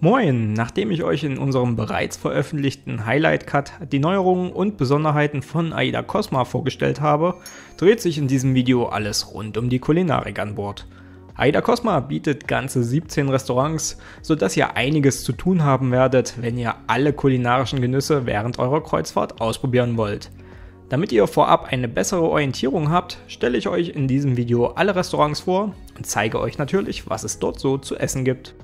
Moin! Nachdem ich euch in unserem bereits veröffentlichten Highlight Cut die Neuerungen und Besonderheiten von Aida Cosma vorgestellt habe, dreht sich in diesem Video alles rund um die Kulinarik an Bord. Aida Cosma bietet ganze 17 Restaurants, sodass ihr einiges zu tun haben werdet, wenn ihr alle kulinarischen Genüsse während eurer Kreuzfahrt ausprobieren wollt. Damit ihr vorab eine bessere Orientierung habt, stelle ich euch in diesem Video alle Restaurants vor und zeige euch natürlich, was es dort so zu essen gibt.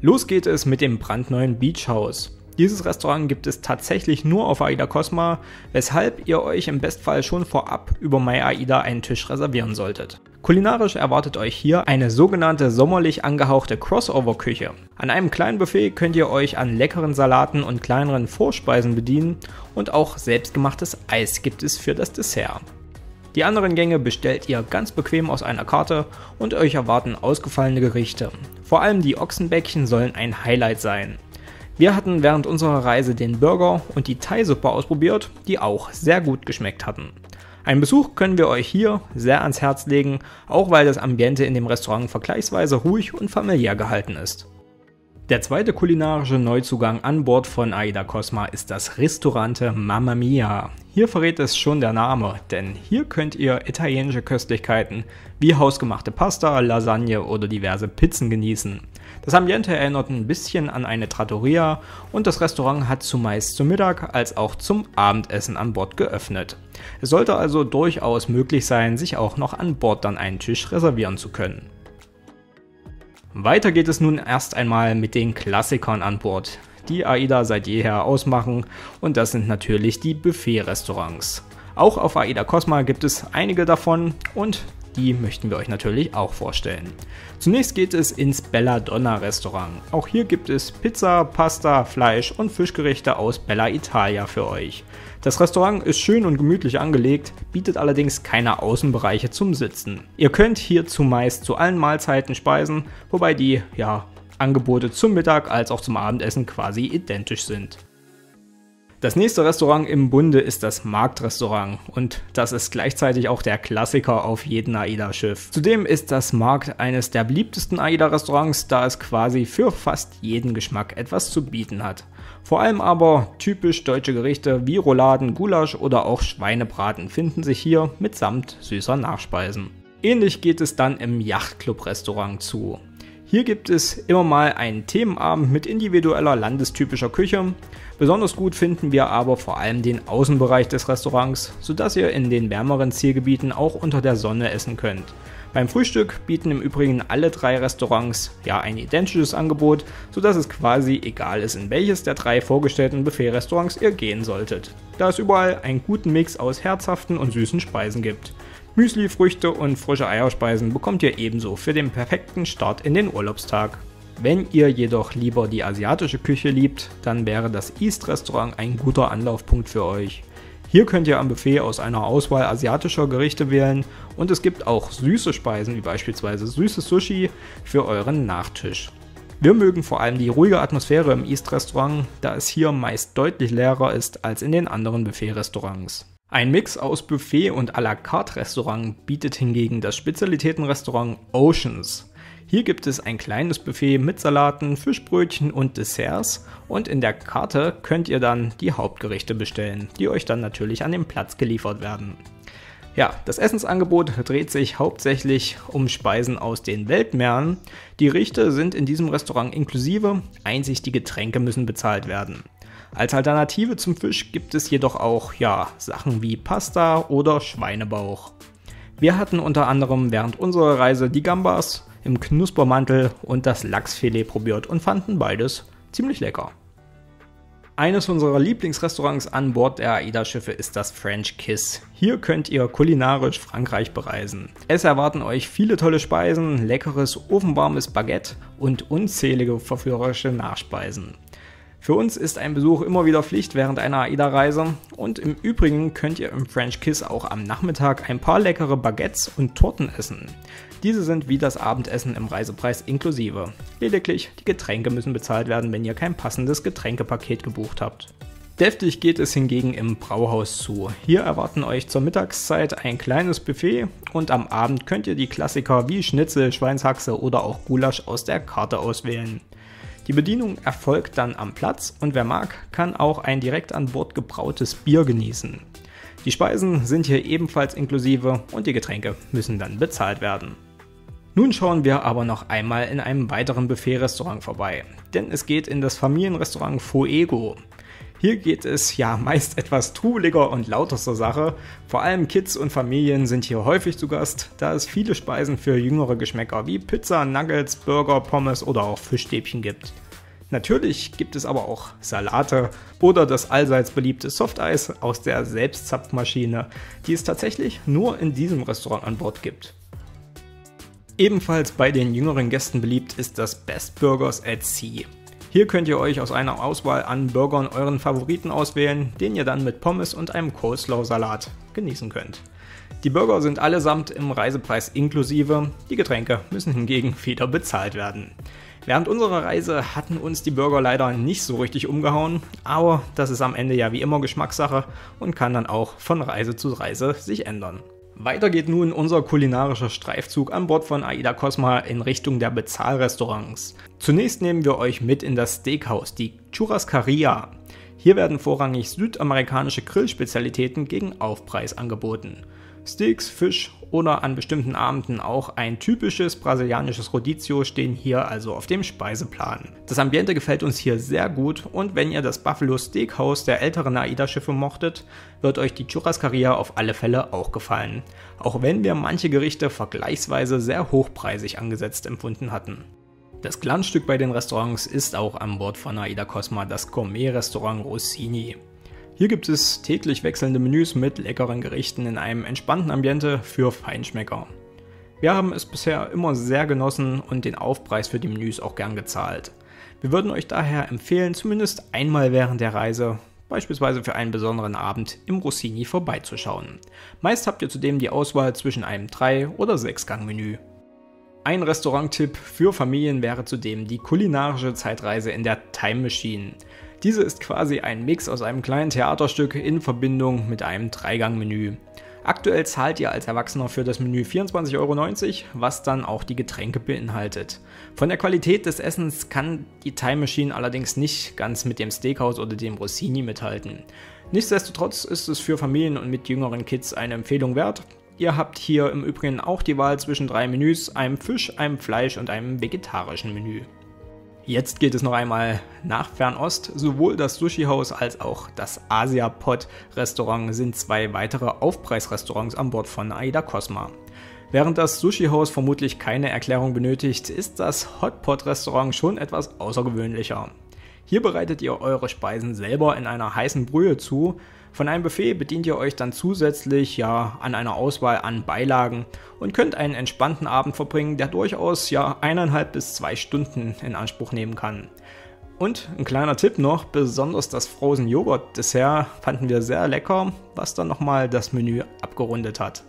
Los geht es mit dem brandneuen Beach House. Dieses Restaurant gibt es tatsächlich nur auf Aida Cosma, weshalb ihr euch im Bestfall schon vorab über MyAida einen Tisch reservieren solltet. Kulinarisch erwartet euch hier eine sogenannte sommerlich angehauchte Crossover-Küche. An einem kleinen Buffet könnt ihr euch an leckeren Salaten und kleineren Vorspeisen bedienen und auch selbstgemachtes Eis gibt es für das Dessert. Die anderen Gänge bestellt ihr ganz bequem aus einer Karte und euch erwarten ausgefallene Gerichte. Vor allem die Ochsenbäckchen sollen ein Highlight sein. Wir hatten während unserer Reise den Burger und die Thai-Suppe ausprobiert, die auch sehr gut geschmeckt hatten. Einen Besuch können wir euch hier sehr ans Herz legen, auch weil das Ambiente in dem Restaurant vergleichsweise ruhig und familiär gehalten ist. Der zweite kulinarische Neuzugang an Bord von Aida Cosma ist das Restaurante Mamma Mia. Hier verrät es schon der Name, denn hier könnt ihr italienische Köstlichkeiten wie hausgemachte Pasta, Lasagne oder diverse Pizzen genießen. Das Ambiente erinnert ein bisschen an eine Trattoria und das Restaurant hat zumeist zum Mittag als auch zum Abendessen an Bord geöffnet. Es sollte also durchaus möglich sein, sich auch noch an Bord dann einen Tisch reservieren zu können. Weiter geht es nun erst einmal mit den Klassikern an Bord, die AIDA seit jeher ausmachen und das sind natürlich die Buffet-Restaurants. Auch auf AIDA Cosma gibt es einige davon und die möchten wir euch natürlich auch vorstellen. Zunächst geht es ins Belladonna Restaurant. Auch hier gibt es Pizza, Pasta, Fleisch und Fischgerichte aus Bella Italia für euch. Das Restaurant ist schön und gemütlich angelegt, bietet allerdings keine Außenbereiche zum Sitzen. Ihr könnt hier zumeist zu allen Mahlzeiten speisen, wobei die ja, Angebote zum Mittag als auch zum Abendessen quasi identisch sind. Das nächste Restaurant im Bunde ist das Marktrestaurant und das ist gleichzeitig auch der Klassiker auf jedem AIDA-Schiff. Zudem ist das Markt eines der beliebtesten AIDA-Restaurants, da es quasi für fast jeden Geschmack etwas zu bieten hat. Vor allem aber typisch deutsche Gerichte wie Rouladen, Gulasch oder auch Schweinebraten finden sich hier mitsamt süßer Nachspeisen. Ähnlich geht es dann im Yachtclub-Restaurant zu. Hier gibt es immer mal einen Themenabend mit individueller landestypischer Küche. Besonders gut finden wir aber vor allem den Außenbereich des Restaurants, sodass ihr in den wärmeren Zielgebieten auch unter der Sonne essen könnt. Beim Frühstück bieten im Übrigen alle drei Restaurants ja ein identisches Angebot, sodass es quasi egal ist, in welches der drei vorgestellten Buffet-Restaurants ihr gehen solltet, da es überall einen guten Mix aus herzhaften und süßen Speisen gibt. Müsli, Früchte und frische Eierspeisen bekommt ihr ebenso für den perfekten Start in den Urlaubstag. Wenn ihr jedoch lieber die asiatische Küche liebt, dann wäre das East Restaurant ein guter Anlaufpunkt für euch. Hier könnt ihr am Buffet aus einer Auswahl asiatischer Gerichte wählen und es gibt auch süße Speisen wie beispielsweise süßes Sushi für euren Nachtisch. Wir mögen vor allem die ruhige Atmosphäre im East Restaurant, da es hier meist deutlich leerer ist als in den anderen Buffet-Restaurants. Ein Mix aus Buffet und à la carte Restaurant bietet hingegen das Spezialitätenrestaurant Oceans. Hier gibt es ein kleines Buffet mit Salaten, Fischbrötchen und Desserts und in der Karte könnt ihr dann die Hauptgerichte bestellen, die euch dann natürlich an den Platz geliefert werden. Ja, das Essensangebot dreht sich hauptsächlich um Speisen aus den Weltmeeren. Die Gerichte sind in diesem Restaurant inklusive, einzig die Getränke müssen bezahlt werden. Als Alternative zum Fisch gibt es jedoch auch ja, Sachen wie Pasta oder Schweinebauch. Wir hatten unter anderem während unserer Reise die Gambas im Knuspermantel und das Lachsfilet probiert und fanden beides ziemlich lecker. Eines unserer Lieblingsrestaurants an Bord der AIDA-Schiffe ist das French Kiss. Hier könnt ihr kulinarisch Frankreich bereisen. Es erwarten euch viele tolle Speisen, leckeres ofenwarmes Baguette und unzählige verführerische Nachspeisen. Für uns ist ein Besuch immer wieder Pflicht während einer AIDA-Reise und im Übrigen könnt ihr im French Kiss auch am Nachmittag ein paar leckere Baguettes und Torten essen. Diese sind wie das Abendessen im Reisepreis inklusive. Lediglich die Getränke müssen bezahlt werden, wenn ihr kein passendes Getränkepaket gebucht habt. Deftig geht es hingegen im Brauhaus zu. Hier erwarten euch zur Mittagszeit ein kleines Buffet und am Abend könnt ihr die Klassiker wie Schnitzel, Schweinshaxe oder auch Gulasch aus der Karte auswählen. Die Bedienung erfolgt dann am Platz und wer mag, kann auch ein direkt an Bord gebrautes Bier genießen. Die Speisen sind hier ebenfalls inklusive und die Getränke müssen dann bezahlt werden. Nun schauen wir aber noch einmal in einem weiteren Buffet-Restaurant vorbei, denn es geht in das Familienrestaurant Fuego. Hier geht es ja meist etwas trubeliger und lauter zur Sache. Vor allem Kids und Familien sind hier häufig zu Gast, da es viele Speisen für jüngere Geschmäcker wie Pizza, Nuggets, Burger, Pommes oder auch Fischstäbchen gibt. Natürlich gibt es aber auch Salate oder das allseits beliebte Softeis aus der Selbstzapfmaschine, die es tatsächlich nur in diesem Restaurant an Bord gibt. Ebenfalls bei den jüngeren Gästen beliebt ist das Best Burgers at Sea. Hier könnt ihr euch aus einer Auswahl an Burgern euren Favoriten auswählen, den ihr dann mit Pommes und einem Coleslaw-Salat genießen könnt. Die Burger sind allesamt im Reisepreis inklusive, die Getränke müssen hingegen wieder bezahlt werden. Während unserer Reise hatten uns die Burger leider nicht so richtig umgehauen, aber das ist am Ende ja wie immer Geschmackssache und kann dann auch von Reise zu Reise sich ändern. Weiter geht nun unser kulinarischer Streifzug an Bord von Aida Cosma in Richtung der Bezahlrestaurants. Zunächst nehmen wir euch mit in das Steakhouse, die Churrascaria. Hier werden vorrangig südamerikanische Grillspezialitäten gegen Aufpreis angeboten. Steaks, Fisch oder an bestimmten Abenden auch ein typisches brasilianisches Rodizio stehen hier also auf dem Speiseplan. Das Ambiente gefällt uns hier sehr gut und wenn ihr das Buffalo Steakhouse der älteren AIDA-Schiffe mochtet, wird euch die Churrascaria auf alle Fälle auch gefallen. Auch wenn wir manche Gerichte vergleichsweise sehr hochpreisig angesetzt empfunden hatten. Das Glanzstück bei den Restaurants ist auch an Bord von AIDA Cosma das Gourmet-Restaurant Rossini. Hier gibt es täglich wechselnde Menüs mit leckeren Gerichten in einem entspannten Ambiente für Feinschmecker. Wir haben es bisher immer sehr genossen und den Aufpreis für die Menüs auch gern gezahlt. Wir würden euch daher empfehlen, zumindest einmal während der Reise, beispielsweise für einen besonderen Abend, im Rossini vorbeizuschauen. Meist habt ihr zudem die Auswahl zwischen einem 3- oder 6-Gang-Menü. Ein Restaurant-Tipp für Familien wäre zudem die kulinarische Zeitreise in der Time Machine. Diese ist quasi ein Mix aus einem kleinen Theaterstück in Verbindung mit einem Dreigang-Menü. Aktuell zahlt ihr als Erwachsener für das Menü 24,90 Euro, was dann auch die Getränke beinhaltet. Von der Qualität des Essens kann die Time Machine allerdings nicht ganz mit dem Steakhouse oder dem Rossini mithalten. Nichtsdestotrotz ist es für Familien und mit jüngeren Kids eine Empfehlung wert. Ihr habt hier im Übrigen auch die Wahl zwischen drei Menüs, einem Fisch, einem Fleisch und einem vegetarischen Menü. Jetzt geht es noch einmal nach Fernost. Sowohl das Sushi-Haus als auch das Asia-Pod-Restaurant sind zwei weitere Aufpreisrestaurants an Bord von Aida Cosma. Während das Sushi-Haus vermutlich keine Erklärung benötigt, ist das Hotpot-Restaurant schon etwas außergewöhnlicher. Hier bereitet ihr eure Speisen selber in einer heißen Brühe zu von einem Buffet bedient ihr euch dann zusätzlich ja an einer Auswahl an Beilagen und könnt einen entspannten Abend verbringen, der durchaus ja eineinhalb bis zwei Stunden in Anspruch nehmen kann. Und ein kleiner Tipp noch, besonders das Frozen Joghurt Dessert fanden wir sehr lecker, was dann nochmal das Menü abgerundet hat.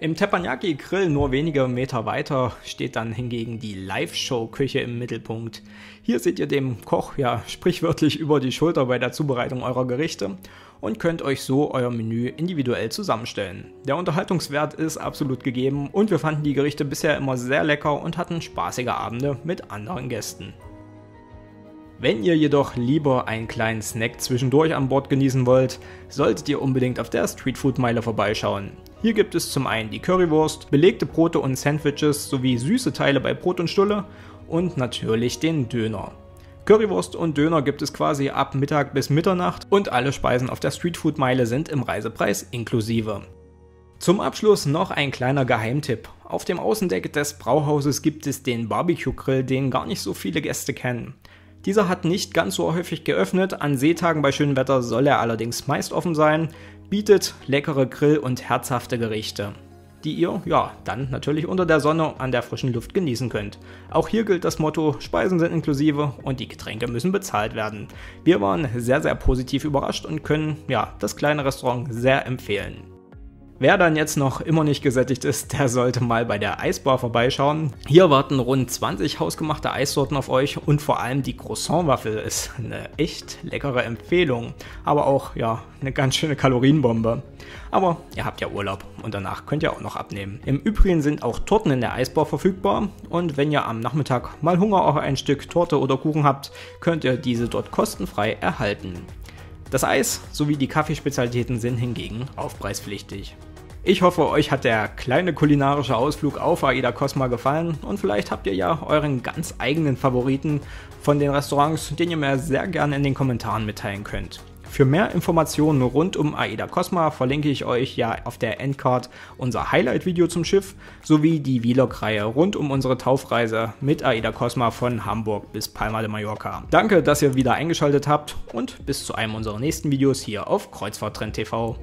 Im Teppanyaki Grill nur wenige Meter weiter steht dann hingegen die Live-Show-Küche im Mittelpunkt. Hier seht ihr dem Koch ja sprichwörtlich über die Schulter bei der Zubereitung eurer Gerichte und könnt euch so euer Menü individuell zusammenstellen. Der Unterhaltungswert ist absolut gegeben und wir fanden die Gerichte bisher immer sehr lecker und hatten spaßige Abende mit anderen Gästen. Wenn ihr jedoch lieber einen kleinen Snack zwischendurch an Bord genießen wollt, solltet ihr unbedingt auf der Streetfood-Meile vorbeischauen. Hier gibt es zum einen die Currywurst, belegte Brote und Sandwiches sowie süße Teile bei Brot und Stulle und natürlich den Döner. Currywurst und Döner gibt es quasi ab Mittag bis Mitternacht und alle Speisen auf der Streetfood-Meile sind im Reisepreis inklusive. Zum Abschluss noch ein kleiner Geheimtipp. Auf dem Außendeck des Brauhauses gibt es den Barbecue-Grill, den gar nicht so viele Gäste kennen. Dieser hat nicht ganz so häufig geöffnet, an Seetagen bei schönem Wetter soll er allerdings meist offen sein, bietet leckere Grill- und herzhafte Gerichte, die ihr, ja, dann natürlich unter der Sonne an der frischen Luft genießen könnt. Auch hier gilt das Motto, Speisen sind inklusive und die Getränke müssen bezahlt werden. Wir waren sehr, sehr positiv überrascht und können, ja, das kleine Restaurant sehr empfehlen. Wer dann jetzt noch immer nicht gesättigt ist, der sollte mal bei der Eisbar vorbeischauen. Hier warten rund 20 hausgemachte Eissorten auf euch und vor allem die Croissant-Waffel ist eine echt leckere Empfehlung. Aber auch, ja, eine ganz schöne Kalorienbombe. Aber ihr habt ja Urlaub und danach könnt ihr auch noch abnehmen. Im Übrigen sind auch Torten in der Eisbar verfügbar und wenn ihr am Nachmittag mal Hunger auf ein Stück Torte oder Kuchen habt, könnt ihr diese dort kostenfrei erhalten. Das Eis sowie die Kaffeespezialitäten sind hingegen aufpreispflichtig. Ich hoffe, euch hat der kleine kulinarische Ausflug auf Aida Cosma gefallen und vielleicht habt ihr ja euren ganz eigenen Favoriten von den Restaurants, den ihr mir sehr gerne in den Kommentaren mitteilen könnt. Für mehr Informationen rund um Aida Cosma verlinke ich euch ja auf der Endcard unser Highlight-Video zum Schiff sowie die Vlog-Reihe rund um unsere Taufreise mit Aida Cosma von Hamburg bis Palma de Mallorca. Danke, dass ihr wieder eingeschaltet habt und bis zu einem unserer nächsten Videos hier auf Kreuzfahrttrend TV.